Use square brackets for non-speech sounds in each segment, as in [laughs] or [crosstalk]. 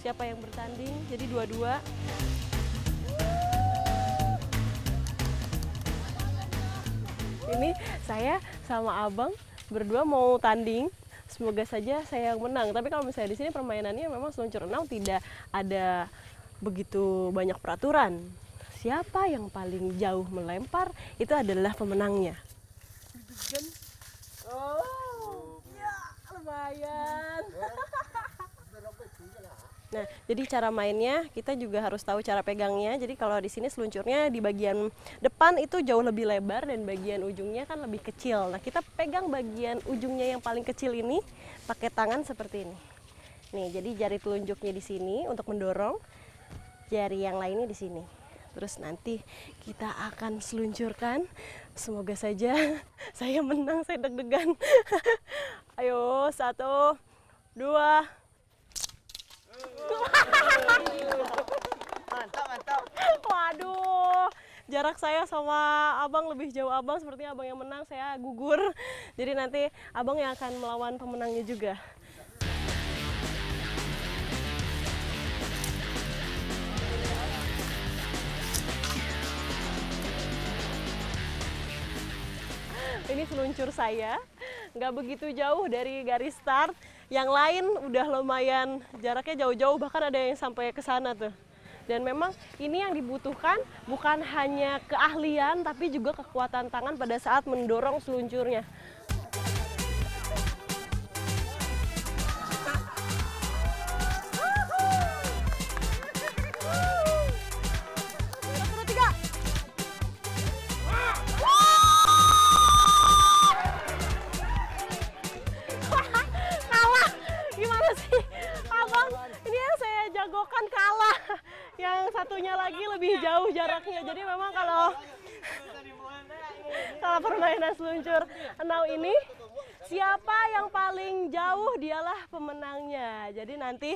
siapa yang bertanding. Jadi dua-dua. Ini saya sama abang berdua mau tanding. Semoga saja saya yang menang. Tapi kalau misalnya di sini permainannya memang seluncur renang tidak ada begitu banyak peraturan. Siapa yang paling jauh melempar itu adalah pemenangnya. Oh, ya lumayan. Nah, jadi cara mainnya kita juga harus tahu cara pegangnya. Jadi kalau di sini seluncurnya di bagian depan itu jauh lebih lebar dan bagian ujungnya kan lebih kecil. Nah, kita pegang bagian ujungnya yang paling kecil ini pakai tangan seperti ini. Nih, jadi jari telunjuknya di sini untuk mendorong, jari yang lainnya di sini. Terus nanti kita akan seluncurkan. Semoga saja [laughs] saya menang, saya deg-degan. [laughs] Ayo, satu, dua, jarak saya sama abang lebih jauh abang. Sepertinya abang yang menang, saya gugur. [laughs] Jadi nanti abang yang akan melawan pemenangnya juga. [laughs] Ini seluncur saya, nggak begitu jauh dari garis start. Yang lain udah lumayan jaraknya jauh-jauh, bahkan ada yang sampai ke sana tuh. Dan memang ini yang dibutuhkan bukan hanya keahlian, tapi juga kekuatan tangan pada saat mendorong seluncurnya. Kalah. [laughs] Yang satunya lagi lebih jauh jaraknya. Jadi memang kalau [laughs] kalau permainan seluncur enau ini siapa yang paling jauh dialah pemenangnya. Jadi nanti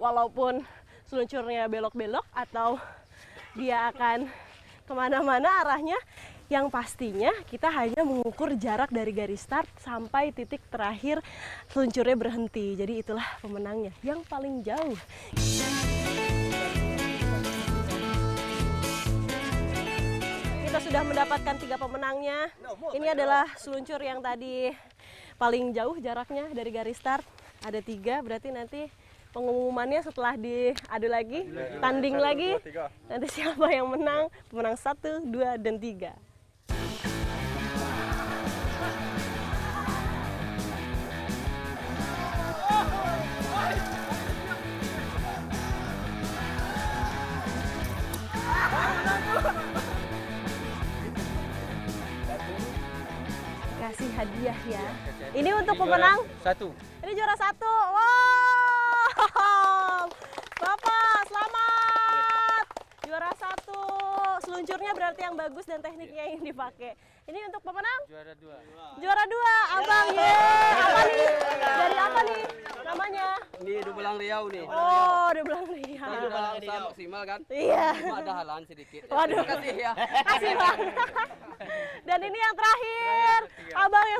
walaupun seluncurnya belok-belok atau dia akan ke mana-mana arahnya yang pastinya kita hanya mengukur jarak dari garis start sampai titik terakhir seluncurnya berhenti. Jadi itulah pemenangnya yang paling jauh. Kita sudah mendapatkan tiga pemenangnya. Ini adalah seluncur yang tadi paling jauh jaraknya dari garis start. Ada tiga, berarti nanti pengumumannya setelah diadu lagi, tanding lagi. Nanti siapa yang menang? Pemenang satu, dua, dan tiga. Hadiah ya. Ini untuk pemenang Satu. ini juara satu. Wow. Bapak, selamat. Juara satu. Seluncurnya berarti yang bagus dan tekniknya yang dipakai. Ini untuk pemenang? Juara dua. Juara dua, abang ye. Apa nih? Dari apa nih? Namanya? Ini Dubelang Riau nih. Oh, bilang nih. Ini udah usaha maksimal kan? Iya. Cuma ada halangan sedikit. Waduh. Terima kasih ya. Kasih bang. [laughs] Dan ini yang terakhir,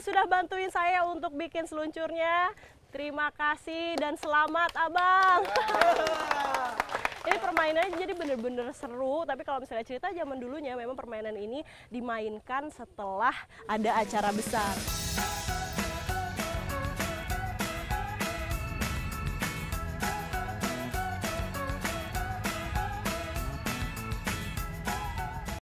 sudah bantuin saya untuk bikin seluncurnya. Terima kasih dan selamat abang. ini permainannya jadi bener-bener seru. Tapi kalau misalnya cerita zaman dulunya, memang permainan ini dimainkan setelah ada acara besar.